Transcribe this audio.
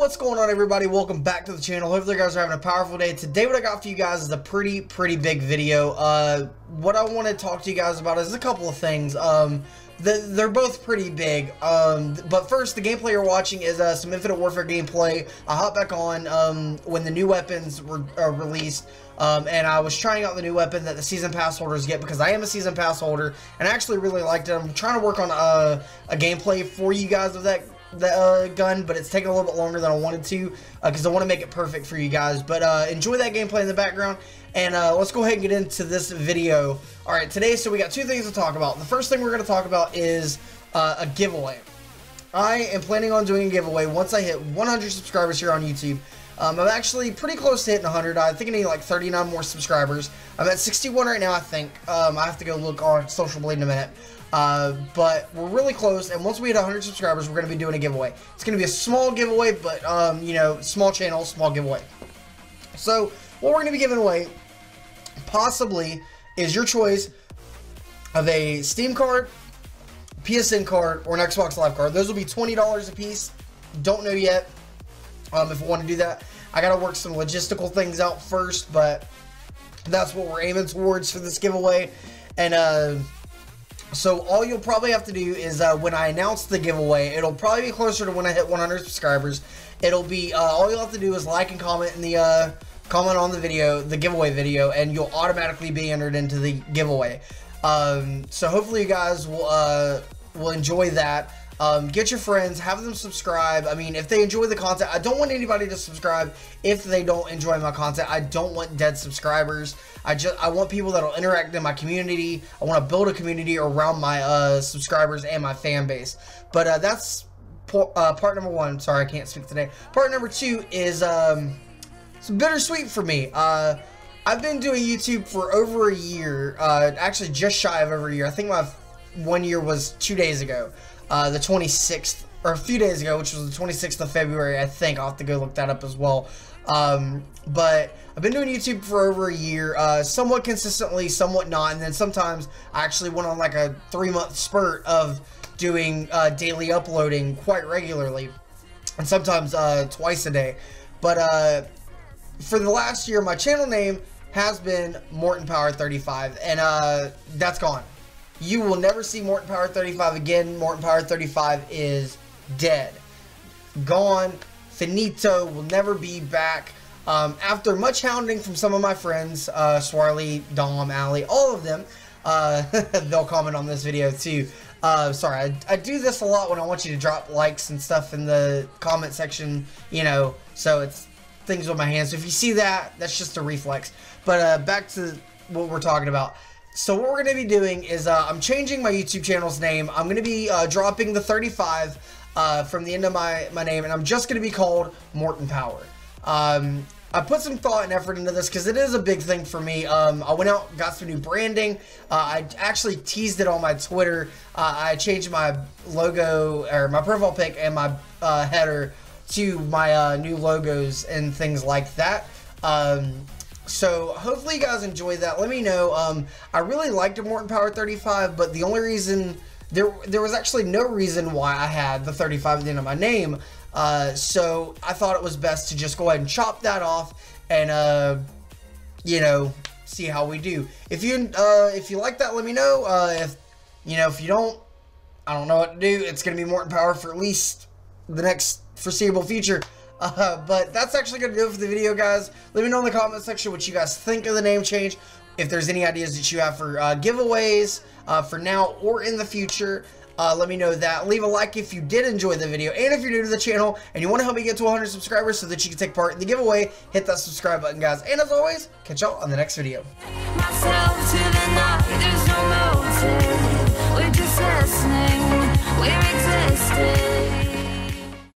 What's going on everybody? Welcome back to the channel. Hopefully you guys are having a powerful day. Today what I got for you guys is a pretty, pretty big video. Uh, what I want to talk to you guys about is a couple of things. Um, the, they're both pretty big. Um, but first, the gameplay you're watching is uh, some Infinite Warfare gameplay. I hop back on um, when the new weapons were uh, released. Um, and I was trying out the new weapon that the season pass holders get because I am a season pass holder and I actually really liked it. I'm trying to work on a, a gameplay for you guys of that the uh, gun, but it's taking a little bit longer than I wanted to because uh, I want to make it perfect for you guys. But uh, enjoy that gameplay in the background, and uh, let's go ahead and get into this video. All right, today, so we got two things to talk about. The first thing we're going to talk about is uh, a giveaway. I am planning on doing a giveaway once I hit 100 subscribers here on YouTube. Um, I'm actually pretty close to hitting 100. I think I need like 39 more subscribers. I'm at 61 right now, I think. Um, I have to go look on Social Blade in a minute. Uh, but we're really close, and once we hit 100 subscribers, we're going to be doing a giveaway. It's going to be a small giveaway, but, um, you know, small channel, small giveaway. So, what we're going to be giving away, possibly, is your choice of a Steam card, PSN card, or an Xbox Live card. Those will be $20 a piece. Don't know yet um, if we want to do that. I got to work some logistical things out first, but that's what we're aiming towards for this giveaway. And, uh, so all you'll probably have to do is uh, when I announce the giveaway, it'll probably be closer to when I hit 100 subscribers. It'll be, uh, all you'll have to do is like and comment in the, uh, comment on the video, the giveaway video, and you'll automatically be entered into the giveaway. Um, so hopefully you guys will, uh, will enjoy that. Um, get your friends, have them subscribe. I mean, if they enjoy the content, I don't want anybody to subscribe if they don't enjoy my content. I don't want dead subscribers. I just I want people that'll interact in my community. I want to build a community around my uh, subscribers and my fan base. But uh, that's uh, part number one. Sorry, I can't speak today. Part number two is um, it's bittersweet for me. Uh, I've been doing YouTube for over a year. Uh, actually, just shy of over a year. I think my one year was two days ago uh, the 26th, or a few days ago, which was the 26th of February, I think. I'll have to go look that up as well. Um, but I've been doing YouTube for over a year, uh, somewhat consistently, somewhat not, and then sometimes I actually went on like a three-month spurt of doing uh, daily uploading quite regularly, and sometimes uh, twice a day. But uh, for the last year, my channel name has been Morton Power 35, and uh, that's gone. You will never see Morton Power 35 again. Morton Power 35 is dead. Gone. Finito. Will never be back. Um, after much hounding from some of my friends, uh, Swarley, Dom, Alley, all of them, uh, they'll comment on this video too. Uh, sorry, I, I, do this a lot when I want you to drop likes and stuff in the comment section, you know, so it's things with my hands. So if you see that, that's just a reflex. But uh, back to what we're talking about. So what we're going to be doing is uh, I'm changing my YouTube channel's name. I'm going to be uh, dropping the 35 uh, from the end of my, my name, and I'm just going to be called Morton Power. Um, I put some thought and effort into this because it is a big thing for me. Um, I went out, got some new branding. Uh, I actually teased it on my Twitter. Uh, I changed my logo or my profile pic and my uh, header to my new logos and things like that. Um, so hopefully you guys enjoyed that. Let me know. Um, I really liked a Morton Power 35, but the only reason there there was actually no reason why I had the 35 at the end of my name. Uh, so I thought it was best to just go ahead and chop that off and uh, you know see how we do. If you uh, if you like that, let me know. Uh, if you know if you don't, I don't know what to do. It's gonna be Morton Power for at least the next foreseeable future. Uh, but that's actually going to do it for the video, guys. Let me know in the comment section what you guys think of the name change. If there's any ideas that you have for uh, giveaways uh, for now or in the future, uh, let me know that. Leave a like if you did enjoy the video. And if you're new to the channel and you want to help me get to 100 subscribers so that you can take part in the giveaway, hit that subscribe button, guys. And as always, catch y'all on the next video. We're existing